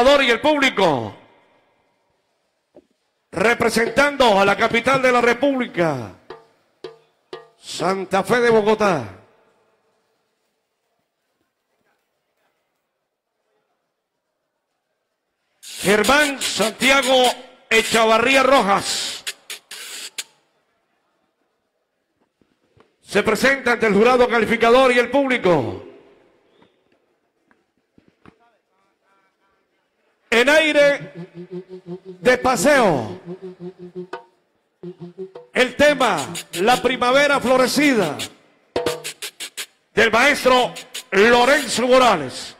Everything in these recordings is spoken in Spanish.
y el público. Representando a la capital de la República, Santa Fe de Bogotá. Germán Santiago Echavarría Rojas. Se presenta ante el jurado calificador y el público. En aire de paseo. El tema, la primavera florecida, del maestro Lorenzo Morales.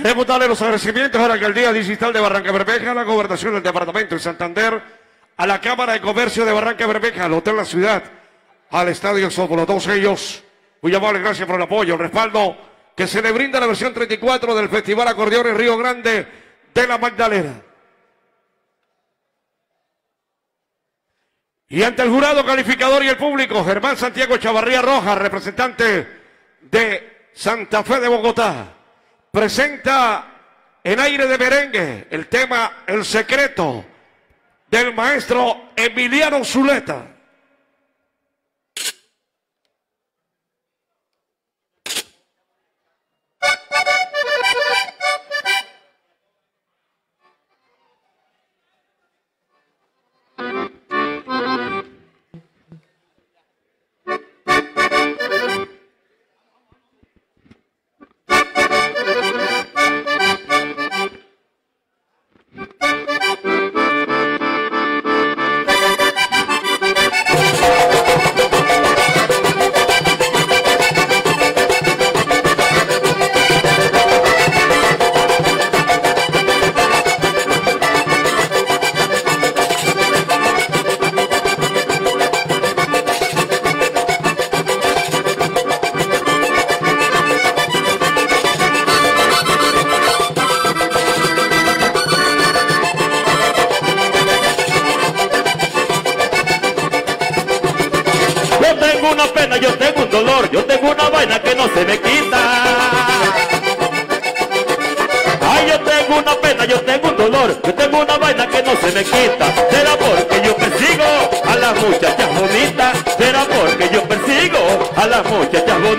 Queremos darle los agradecimientos a la Alcaldía Digital de Barranca Bermeja, a la Gobernación del Departamento de Santander, a la Cámara de Comercio de Barranca Bermeja, al Hotel La Ciudad, al Estadio Sópolo. Todos ellos, muy amables, gracias por el apoyo, el respaldo que se le brinda la versión 34 del Festival Acordeón en Río Grande de la Magdalena. Y ante el jurado calificador y el público, Germán Santiago Chavarría Rojas, representante de Santa Fe de Bogotá, presenta en aire de merengue el tema El secreto del maestro Emiliano Zuleta.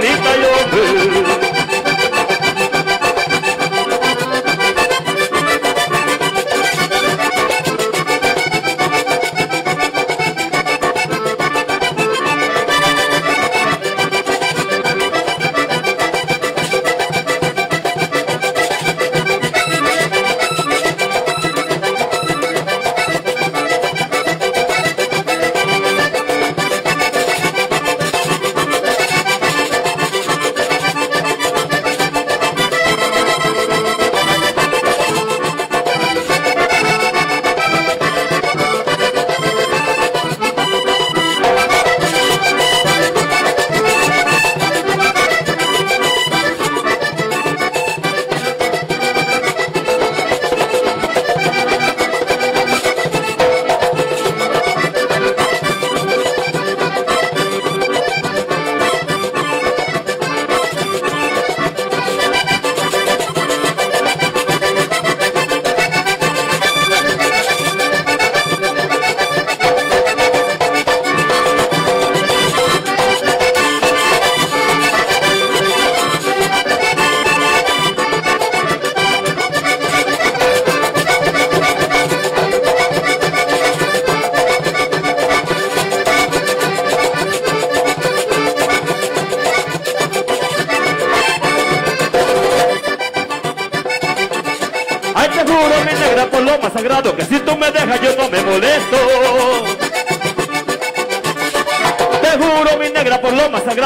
bonita llover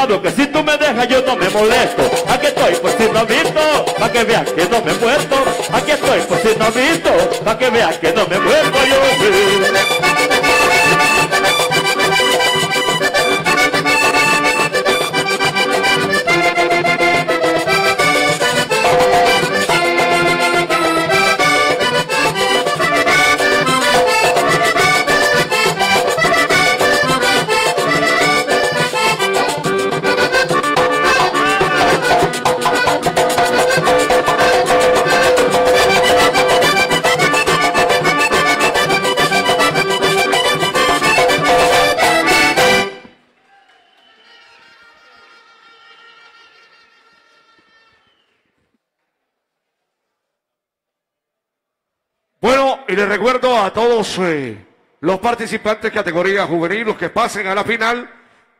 que si tú me dejas yo no me molesto. Aquí estoy por si no has visto, para que veas que no me he muerto. Aquí estoy por si no has visto, para que veas que no me he muerto todos eh, los participantes categoría juvenil, los que pasen a la final,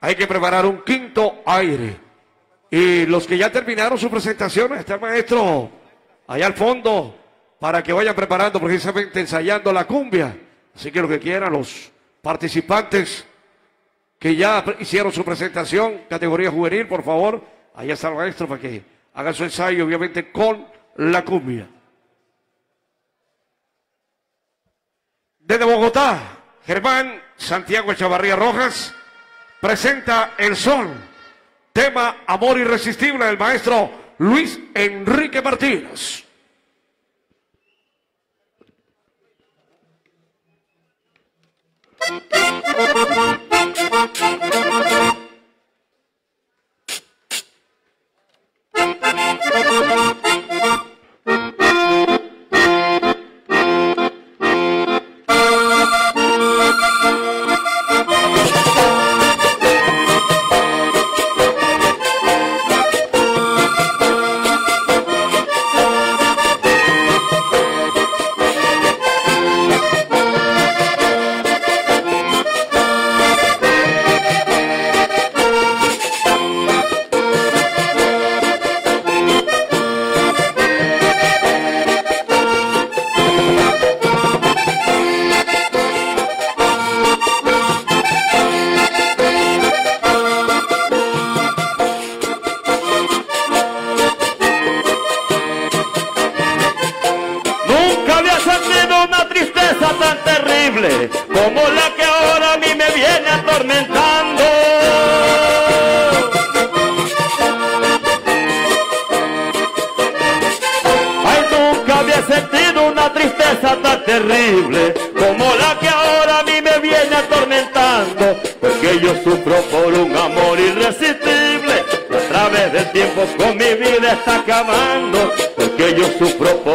hay que preparar un quinto aire. Y los que ya terminaron su presentación, está el maestro allá al fondo, para que vayan preparando precisamente ensayando la cumbia. Así que lo que quieran los participantes que ya hicieron su presentación, categoría juvenil, por favor, allá está el maestro para que hagan su ensayo, obviamente, con la cumbia. Desde Bogotá, Germán Santiago Echavarría Rojas presenta El Sol, tema Amor Irresistible del maestro Luis Enrique Martínez.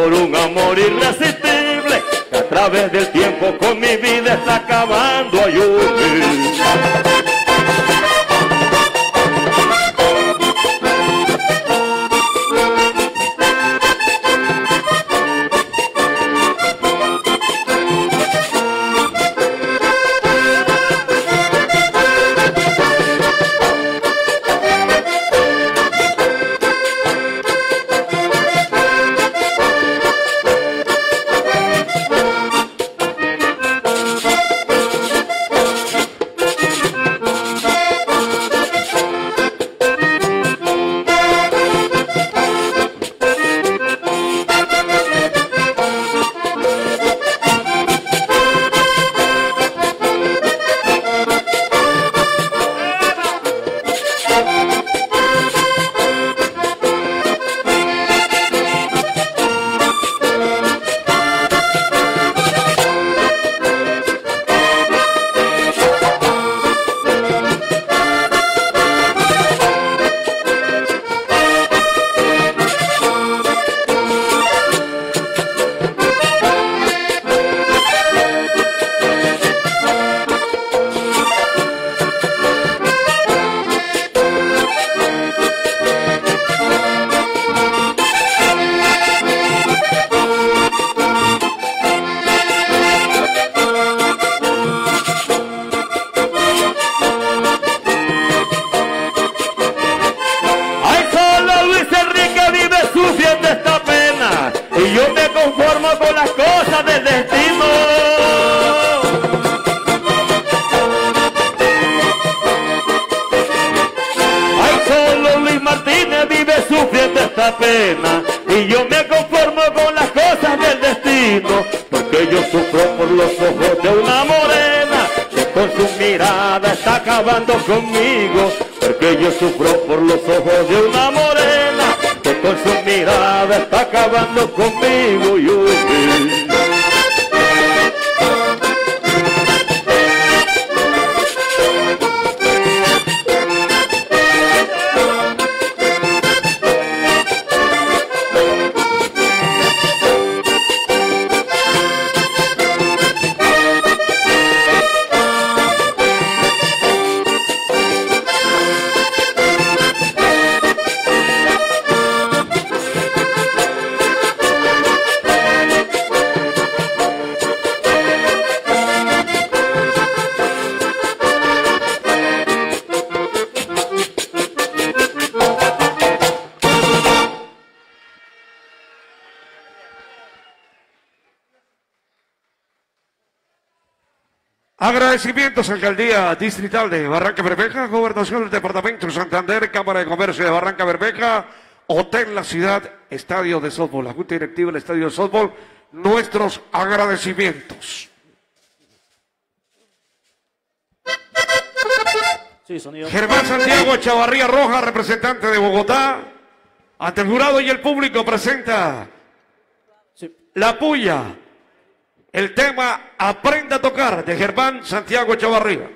por un amor irresistible que a través del tiempo con mi vida una morena con su mirada está acabando conmigo, porque yo sufro por los ojos de una morena que con su mirada está acabando conmigo. Y Agradecimientos, Alcaldía Distrital de Barranca Bermeja, Gobernación del Departamento de Santander, Cámara de Comercio de Barranca Bermeja, Hotel La Ciudad, Estadio de Softball, la Junta Directiva del Estadio de Softball, nuestros agradecimientos. Germán Santiago Chavarría Roja, representante de Bogotá, ante el jurado y el público presenta la puya el tema Aprenda a tocar de Germán Santiago Chavarría.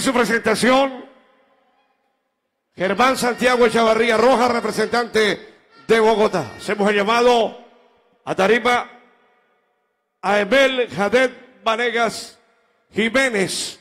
Su presentación. Germán Santiago Echavarría Roja, representante de Bogotá. Hacemos el llamado a Tarima a Emel Jadet Vanegas Jiménez,